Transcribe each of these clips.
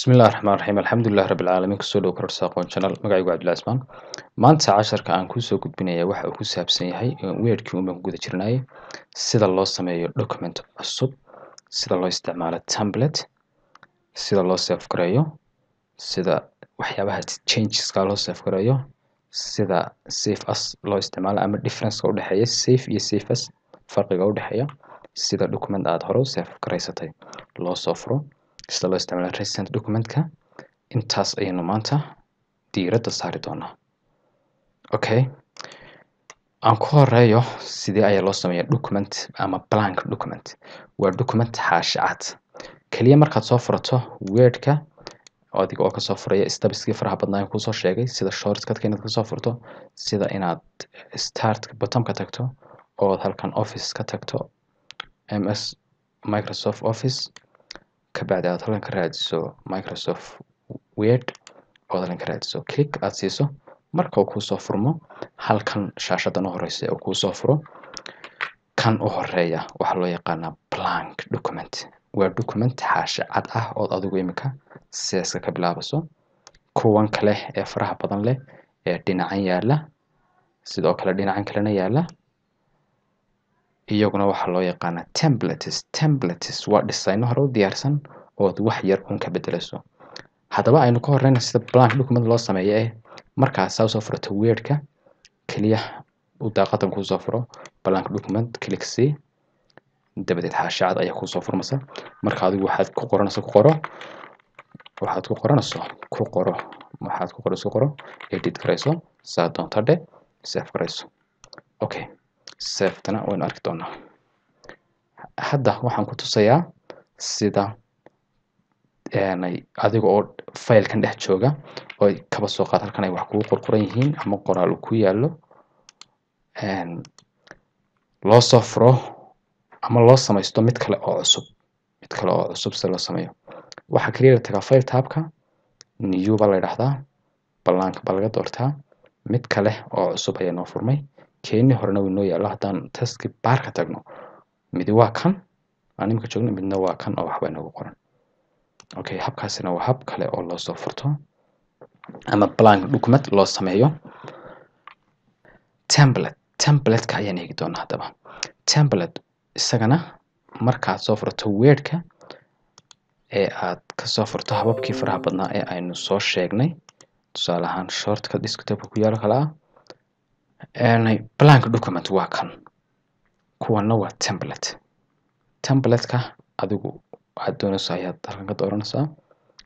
bismillahi raxmaan raxiim alxamdulilah rabbi alcaalamiin ku soo dhow kororsa aqoon channel. Magacaygu cabdillah ismaan maanta casharka aan ku soo gudbinaya waxa uu ku saabsan yahay weerkii un baan ku guda jirnaaye sida loo sameeyo document cusub sida loo isticmaalo template sida loo save gareeyo sida waxyaabaha changeska loo save gareeyo sida save as loo isticmaalo ama differenceka udhexeeya save iyo save as farqiga udhexeeya sida document aad hore u save gareysatay loo soo furo sida loo isticmaalo recent documentka intaas ayaynu maanta diiradda saari doonaa okay aan ku horeeyo sidee ayaa loo sameeya document ama blank document. Waa document xaashi cad keliya markaad soo furato wordka adiga oo ka soo furaya stabiskii faraha badnaa ku soo sheegay sida shortcutka inaad ka soo furto sida inaad start bottom ka tagto oo halkan office ka tagto ms microsoft office kabacdi aad halkan ka raadiso microsoft word ood halkan ka raadiso click aad siiso marka uu kuusoo furmo halkan shaashadan u horeysa uu kuusoo furo kan u horreeya waxaa loo yaqaanaa blank document waa document xaashi cad ah ood adigu imika seeska ka bilaabayso kuwan kale ee faraha badan leh ee dhinacan yaalla sidoo kale dhinacan kalena yaalla iyaguna waxaa loo yaqaanaa templates. Templates waa dhisayno hore u diyaarsan ood wax yar un ka bedelayso haddaba aynu ka horeyna sida blank document loo sameeyo eh markaad saa u soo furato wordka keliya daaqadan kuusoo furo. Blank document click c. Dabadeed xaashi cad ayaa kuusoo furmasa. Marka adigu waxaad ku qoranayso ku qoro. Waxaad ku qoranayso ku qoro. Waxaad ku qorayso qoro. Edit garayso saa doonta dhe save garayso okay savetana waynu arki doonaa hadda waxaan ku tusayaa sida adiga oo filekan dhex jooga oo kaba soo qaad halkan ay wax kugu qorqoran yihiin ama qoraal uu ku yaalo loo soo furo ama loo samaysto mid kale oo cusub mid kale oo cusub sida loo sameeyo. Waxaa kaliya la tagaa file tabka new baa la yidhaahdaa blank baa laga doortaa mid kale oo cusub ayaa noo furmay keenii horena way noo yaallo haddaan taski baarka tagno midi waa kan aan imika joogno midna waa kan oo waxbaa inoogu qoran okay habkaasina waa hab kale oo loo soo furto ama blank document loo sameeyo template templateka ayaan eegi doonaa haddaba template isagana markaad soo furto wordka ee aad ka soo furto hababkii faraha badnaa ee aynu soo sheegnay tusaale ahaan shortka desktopka ku yaalo kale ah blank document waa kan kuwana waa template. Templateka adigu waxaad doonayso ayaad halkan ka dooranaysaa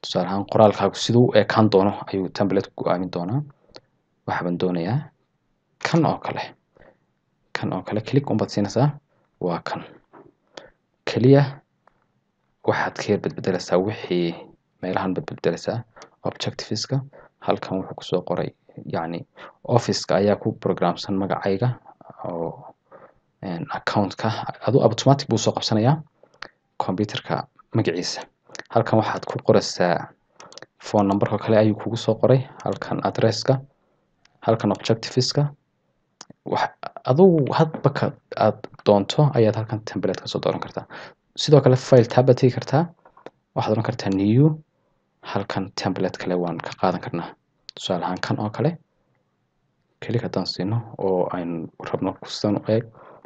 tusaale ahaan qoraalkaagu siduu u ekaan doono ayuu template ku aamin doonaa waxaan doonayaa kan oo kale kan oo kale click unbaad siinaysaa waa kan keliya waxaad ka yar bedbedelaysaa wixii meelahan bedbedelaysaa objectiveska halkan wuxuu ku soo qoray yacni officeka ayaa ku programsan magacayga oo accountka. Adu automatic buu soo qabsanayaa computerka magaciisa. Halkan waxaad ku qoraysaa phone numberka kale ayuu kugu soo qoray halkan addresska halkan objectiveska. Adugu hadba aad doonto ayaad halkan template ka soo dooran kartaa. Sidoo kale file tab baad tegi kartaa waxaad oran kartaa new halkan template kale waan ka qaadan karnaa. Tusaale ahaan kan oo kale keli haddaan siino oo aynu rabno kusan u eeg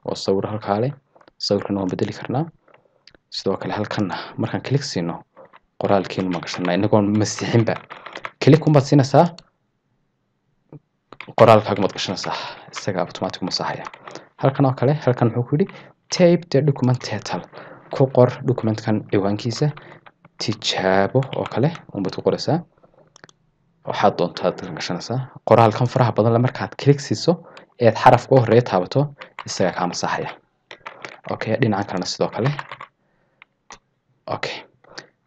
oo sawir halkaa leh sawirkana waan bedeli karnaa. Sidoo kale halkanna markaan click siino qoraalkiinu ma gashanaa inagoon masixinba click unbaad siinaysaa qoraalkaaga maad gashanaysaa isaga automatic masaxaya halkan oo kale halkan wuxuu ku yidhi tape the document title. Ku qor documentkan ciwaankiisa tijaabo oo kale unbaad ku qoraysaa. Waxaad doontaad gashanaysaa. Qoraalkan faraha badan le markaad click siiso eed xarafka u horreeya taabato isagaa kaa masaxaya. Okay dhinacan kalena sidoo kale. Okay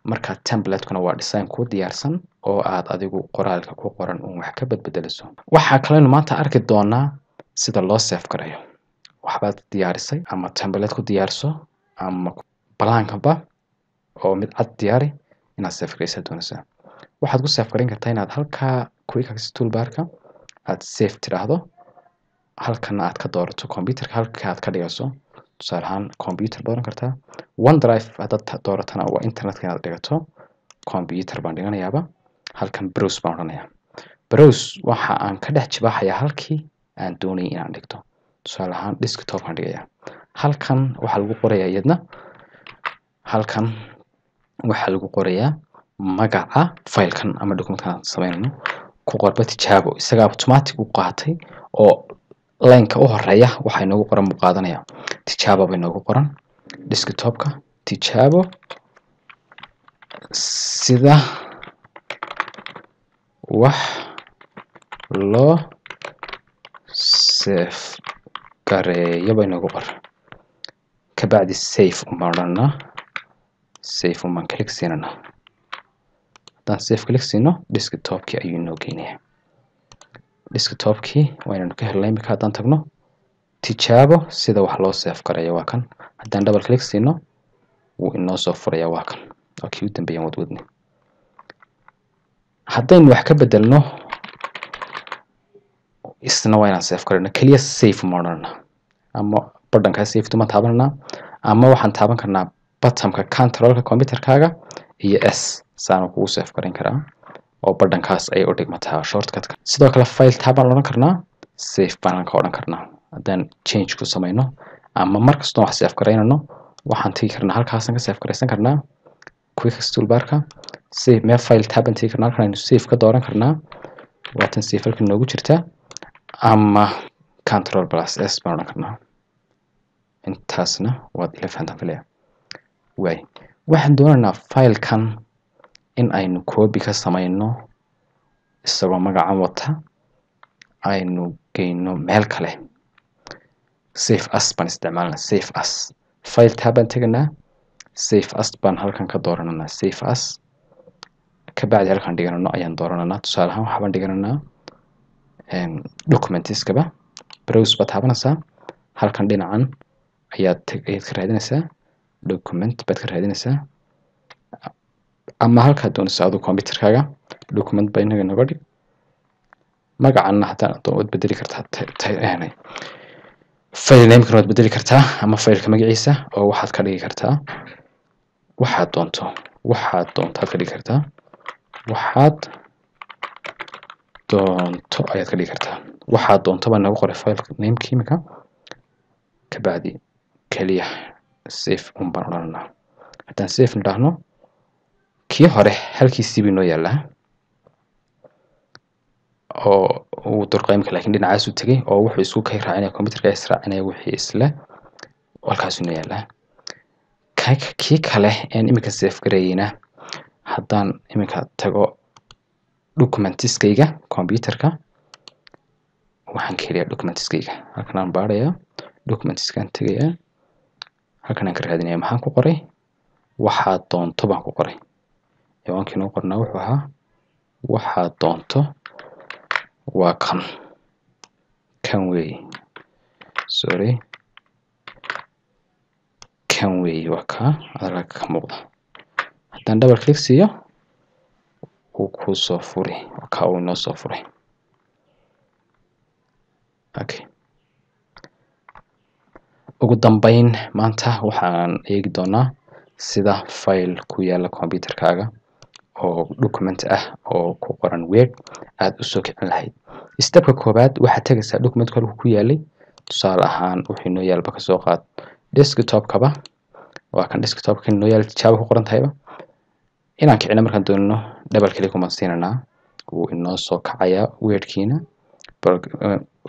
marka templatekuna waa design diyaarsan oo aad adigu qoraalka ku qoran uun wax ka bedbedelayso waxaa kalenu maanta arki doonaa sida loo save gareeyo. Waxbaad diyaarisay ama template ku diyaariso ama balankaba oo mid cad diyaari inaad save gareysaa doonaysaa waxaad ku save gareyn kartaa inaad halkaa quick toolbarka aad save tiraahdo halkana aad ka doorato computerka halka aad ka dhigayso tusaale ahaan computer baad oran kartaa one drive haddaad dooratana waa internetka inaad dhigato. Computer baan dhiganayaaba halkan browse baan odhanayaa. Browse waxa aan ka dhex jibaaxayaa halkii aan doonayay inaan dhigto. Tusaale ahaan desktopkaan dhigayaa. Halkan waxaa lagu qorayaa iyadna halkan waxaa lagu qorayaa magaca filekan ama documentkan aan sameynayno. Ku qorba tijaabo isaga automatic u qaatay oo lineka u horreeya waxaa inoogu qoran buu qaadanaya. Tijaabo ba inoogu qoran. Desktopka tijaabo sida wax loo save gareeyo ba inoogu qoran. Kabacdi safe umbaan safe umbaan click siinanaa haddaan safe click siino desktopkii ayuu inoo geynayaa desktopkii waa inaynu ka helnay imika haddaan tagno tijaabo sida wax loo safe gareeyo waa kan haddaan double click siino wuu inoo soo furaya waa kan waa kii u dambeeyaan wadwadni haddaynu wax ka bedelno isna waa inaan safe gareyno keliya safe ma ama badhankaa safety ma taabananaa ama waxaan taaban karnaa bottomka controlka computerkaaga iyo s saanu kugu safe gareyn karaa oo badhankaas ayay u dhigmataa shortcutka. Sidoo kale file tab baan odhan karnaa safe baan ka odhan karnaa. Haddaan change ku samayno ama markastoo wax safe gareynano waxaan tegi karnaa halkaasaan ka safe gareysan karnaa. Quick toolbarka save mee file tab baan tegi karnaa halkan aynu safe ka dooran karnaa. Waatan safe halkan noogu jirtaa ama control plus s baan odhan karnaa. Intaasna waad ila fahantaan filaya waay waxaan doonaynaa filekan in aynu copy ka samayno isagoo magacan wata aynu geyno meel kale. Safe as baan isticmaalnaa safe as. File tab baan teganaa safe as baan halkan ka doorananaa safe as. Kabacdi halkan dhiganano ayaan doorananaa. Tusaale ahaan waxbaan dhigananaa documentiskaba. Browse baad taabanaysaa halkan dhinacan ayaad ayaad ka raadinaysaa document baad ka raadinaysaa ama halkaad doonaysa aduu computerkaaga document ba inaga noga dhig magacanna haddaan waad bedeli kartaa file waad bedeli kartaa ama fileka magaciisa oo waxaad ka dhigi kartaa waxaad doonto waxaad doontaad ka dhigi kartaa waxaad doonto ayaad ka dhigi kartaa waxaad doonto baa nooga qoray file nameki imika kabacdi keliya safe un baan odhananaa haddaan safe nidhaahno kii hore halkiisii bay noo yaallaa oo uu durqeymka laakiin dhinacaas u tegay oo wuxuu isku kay raacinaya computerka israacinaya wixii isle halkaasuu noo yaallaa kii kale een iminka safe gareeyeyna haddaan iminka tago documentiskayga computerka waxaan ka helayaa documentiskayga. Halkan aan baarayaa documentiskaan tegayaa halkan aan ka raadinaya maxaan ku qoray waxaad doonto baan ku qoray. Ciwaankii noo qornaa wuxuu ahaa waxaad doonto waa kan. Kan weeye sorry. Kan weeye waa kaa. Adalka ka muuqda. Haddaan double click siiyo wuu kuu soo furi. Kaa uu inoo soo furay okay ugu dambeyn maanta waxaan eegi doonaa sida file ku yaalla computerkaaga oo document ah oo ku qoran word aada u soo kicin lahayd. Stepka koobaad waxaad tegaysaa documentka halku ku yaalay tusaale ahaan wuxuu inoo yaalba ka soo qaad desktopkaba. Waa kan desktopka inoo yaalla tijaabo ku qoran tahayba. Inaan kicino markaan doonino double click umaan siinanaa wuu inoo soo kacayaa wordkiina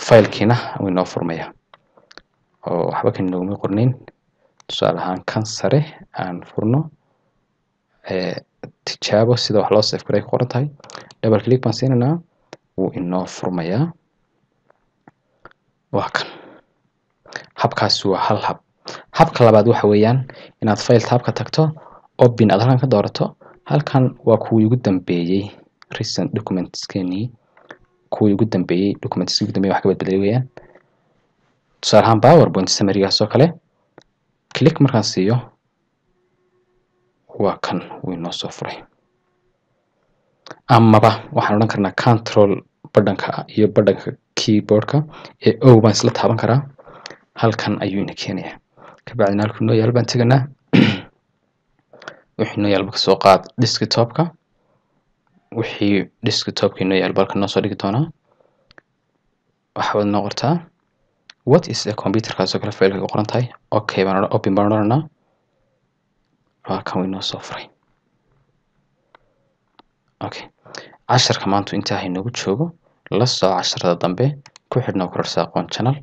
filekiina wuu inoo furmayaa oo waxba kan inooguma qornayn tusaale ahaan kan sare aan furno tijaabo sida wax loo safe garay ku qoran tahay. Double click baan siinanaa wuu inoo furmayaa waa kan. Habkaasi waa hal hab. Habka labaad waxa weeyaan inaad file tabka tagto open aad halkan ka doorato halkan waa kuwii ugu dambeeyey. Recent documentskeenii kuwii ugu dambeeyey documentskii ugu dambeeyey wax ka badbedelay weeyaan tusaale ahaan powerpoint summarygaas oo kale. Click markaan siiyo waa kan wuu inoo soo furay. Amaba waxaan odhan karnaa control badhanka iyo badhanka keyboardka ee o baan isla taaban karaa. Halkan ayuu ina keenayaa kabacdina halkuu noo yaal baan teganaa wixii noo yaal ka soo qaad desktopka. Wixii desktopka noo yaal balka noo soo dhigi doonaa. Waxaad noo qortaa what is computerkaasoo kale failka ku qoran tahay okay baan open baan odhanaa kan way noo soo furay. Okay. Casharka maanta intaa haynoogu joogo la soco casharada dambe ku xidhnoo kororsa aqoon channel.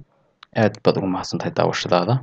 Aad baad ugu mahadsantahay daawashadaada